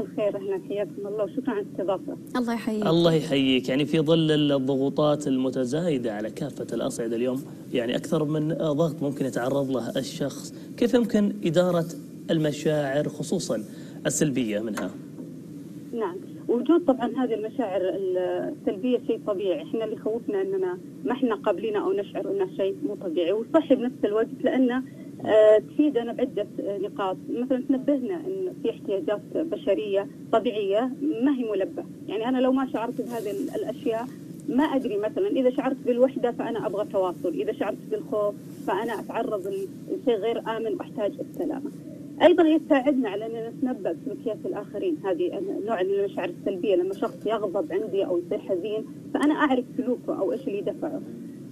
الخير أهلا حياكم الله. وشكرا على الاستضافة. الله يحييك. الله يحييك، يعني في ظل الضغوطات المتزايدة على كافة الأصعدة اليوم، يعني أكثر من ضغط ممكن يتعرض له الشخص، كيف يمكن إدارة المشاعر خصوصا السلبية منها؟ نعم، وجود طبعا هذه المشاعر السلبية شيء طبيعي، إحنا اللي خوفنا إننا ما إحنا قابلين أو نشعر إنه شيء مو طبيعي، وصحي بنفس الوقت لأنه تفيدنا بعدة نقاط. مثلا تنبهنا أن في احتياجات بشرية طبيعية ما هي ملبة. يعني أنا لو ما شعرت بهذه الأشياء ما أدري مثلا إذا شعرت بالوحدة فأنا أبغى تواصل إذا شعرت بالخوف فأنا أتعرض لشيء غير آمن وأحتاج السلامة. أيضا يساعدنا على ان نتنبأ بسلوكيات الآخرين. هذه نوع من المشاعر السلبية لما شخص يغضب عندي أو يصير حزين فأنا أعرف سلوكه أو إيش اللي دفعه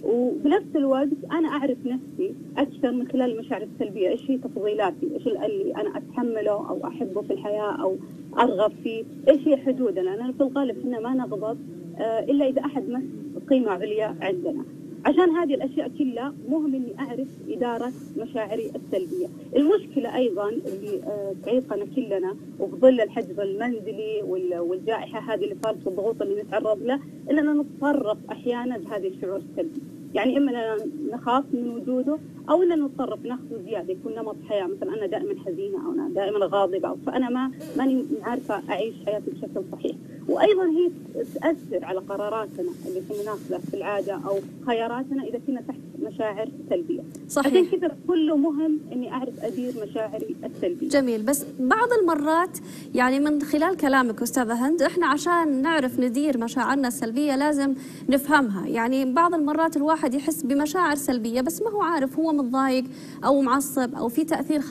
وبنفس الوقت أنا أعرف نفسي أكثر من خلال المشاعر السلبيه، إيش هي تفضيلاتي؟ إيش اللي أنا أتحمله أو أحبه في الحياة أو أرغب فيه؟ إيش هي حدودنا؟ لأن في الغالب إحنا ما نغضب آه، إلا إذا أحد مس قيمة عليا عندنا. عشان هذه الأشياء كلها مهم إني أعرف إدارة مشاعري السلبية، المشكلة أيضا اللي آه، تعيقنا كلنا وفي ظل الحجر المنزلي والجائحة هذه اللي صارت الضغوط اللي نتعرض له إننا نتصرف أحيانا بهذه الشعور السلبي. يعني إما نخاف من وجوده أو اننا نتطرف ناخذه زيادة يكون نمط حياة مثلا أنا دائما حزينة أو أنا دائما غاضبة فأنا ما ماني عارفة أعيش حياتي بشكل صحيح. وأيضا هي تأثر على قراراتنا اللي في مناسبه في العادة أو خياراتنا إذا كنا تحت مشاعر سلبيه صحيح. عشان كذا كله مهم إني أعرف أدير مشاعري السلبية. جميل. بس بعض المرات يعني من خلال كلامك أستاذة هند إحنا عشان نعرف ندير مشاعرنا السلبية لازم نفهمها. يعني بعض المرات الواحد يحس بمشاعر سلبية بس ما هو عارف هو متضايق أو معصب أو في تأثير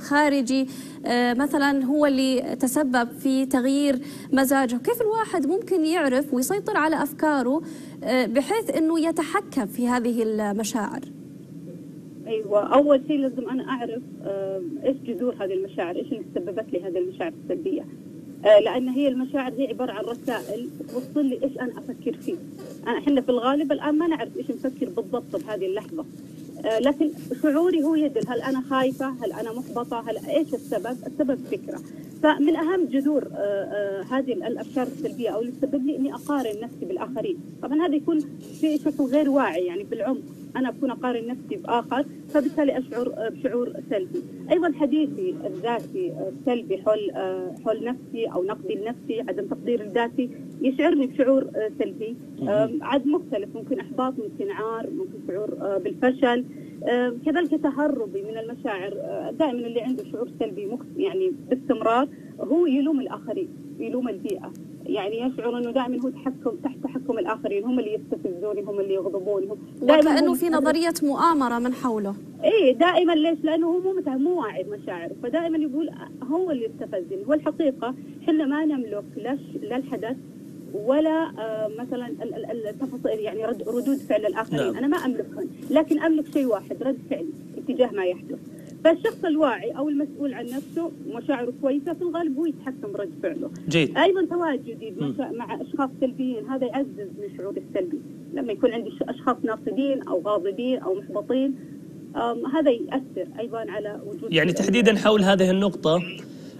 خارجي آه، مثلا هو اللي تسبب في تغيير مزاجه. كيف الواحد ممكن يعرف ويسيطر على أفكاره آه، بحيث إنه يتحكم في هذه المشاعر. أيوه أول شيء لازم أنا أعرف آه، إيش جذور هذه المشاعر إيش اللي سببت لي هذه المشاعر السلبية. لأن هي المشاعر هي عبارة عن رسائل توصل لي إيش أنا أفكر فيه. إحنا في الغالب الآن ما نعرف إيش نفكر بالضبط بهذه اللحظة. آه، لكن شعوري هو يدل هل أنا خايفة؟ هل أنا محبطة؟ هل إيش السبب؟ السبب فكرة. فمن أهم جذور آه، آه، هذه الأفكار السلبية أو اللي تسبب لي إني أقارن نفسي بالآخرين. طبعا هذا يكون في شكل غير واعي يعني بالعمق. أنا اكون أقارن نفسي بآخر فبالتالي أشعر بشعور سلبي. أيضا حديثي الذاتي السلبي حول حول نفسي أو نقدي لنفسي عدم تقدير الذاتي يشعرني بشعور سلبي. عاد مختلف. ممكن إحباط ممكن عار ممكن شعور بالفشل. كذلك تهربي من المشاعر. دائما اللي عنده شعور سلبي يعني باستمرار هو يلوم الآخرين يلوم البيئة. يعني يشعر إنه دائما هو تحكم تحت تحكم الآخرين هم اللي يستفزوني هم اللي يغضبوني هم دائما وكانه في نظرية مؤامرة من حوله. إيه دائما ليش؟ لأنه هو مو مو واعي بمشاعره فدائما يقول هو اللي استفزني والحقيقة إحنا ما نملك لا الحدث ولا آه مثلا التفاصيل يعني ردود فعل الآخرين. نعم. أنا ما املكهن لكن أملك شيء واحد رد فعلي اتجاه ما يحدث. فالشخص الواعي أو المسؤول عن نفسه مشاعره كويسة في الغالب هو يتحكم برد فعله. جيد. أيضا تواجدي مع أشخاص سلبيين هذا يعزز من شعوري السلبي، لما يكون عندي أشخاص ناقدين أو غاضبين أو محبطين هذا ياثر أيضا على وجود يعني تحديدا حول هذه النقطة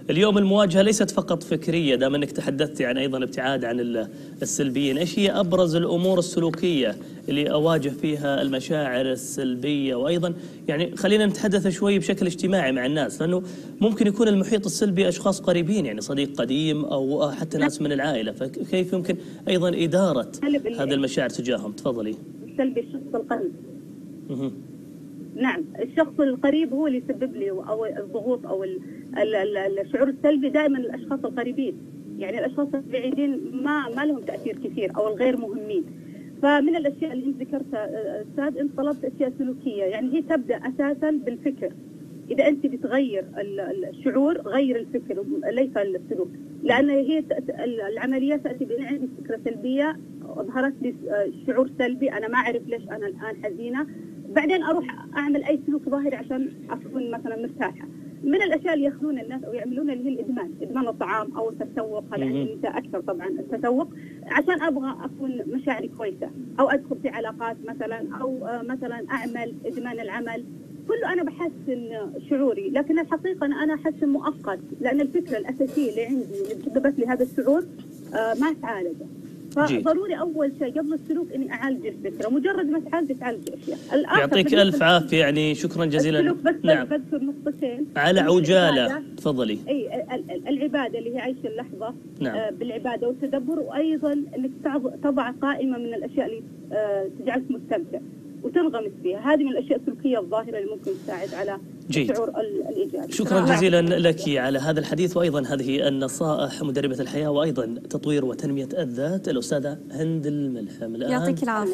اليوم المواجهة ليست فقط فكرية دام أنك تحدثت عن أيضا ابتعاد عن السلبيين، إيش هي أبرز الأمور السلوكية اللي أواجه فيها المشاعر السلبية وأيضا يعني خلينا نتحدث شوي بشكل اجتماعي مع الناس لأنه ممكن يكون المحيط السلبي أشخاص قريبين يعني صديق قديم أو حتى ناس من العائلة فكيف يمكن أيضا إدارة هذه المشاعر تجاههم تفضلي. السلبي الشخص القلب. نعم الشخص القريب هو اللي يسبب لي أو الضغوط أو الشعور السلبي دائما الاشخاص القريبين. يعني الأشخاص البعيدين ما ما لهم تأثير كثير أو الغير مهمين. فمن الأشياء اللي أنت ذكرتها أستاذ انت طلبت أشياء سلوكية. يعني هي تبدأ أساسا بالفكر. إذا أنت بتغير الشعور غير الفكر ليس السلوك. لأن هي العملية تأتي بان عندي فكرة سلبية. ظهرت لي شعور سلبي. أنا ما أعرف ليش أنا الآن حزينة. بعدين أروح أعمل أي سلوك ظاهري عشان أكون مثلا مرتاحة. من الأشياء اللي يأخذون الناس أو يعملونها اللي هي الإدمان، إدمان الطعام أو التسوق. هذا عندي أكثر طبعا التسوق. عشان أبغى أكون مشاعري كويسة أو أدخل في علاقات مثلا أو مثلا أعمل إدمان العمل. كله أنا بحسن شعوري لكن الحقيقة أنا أحسن مؤقت لأن الفكرة الأساسية اللي عندي اللي سببت لي هذا الشعور آه، ما تعالجت. فضروري أول شيء قبل السلوك إني أعالج الفكرة مجرد ما تعالج تعالج اشياء الآخر يعطيك ألف عافية يعني شكرا جزيلا. السلوك بس نعم. بذكر نقطتين. على عجالة. تفضلي. إي ال- ال- العبادة اللي هي عيش اللحظة نعم. آه، بالعبادة والتدبر وأيضا إنك تضع قائمة من الأشياء اللي آه، تجعلك مستمتع وتنغمس فيها. هذه من الأشياء السلوكية الظاهرة اللي ممكن تساعد على جيد. الشعور ال- الإيجابي شكرا. جزيلا لك على هذا الحديث وأيضا هذه النصائح مدربة الحياة وأيضا تطوير وتنمية الذات الأستاذة هند الملحم الآن يعطيك العافية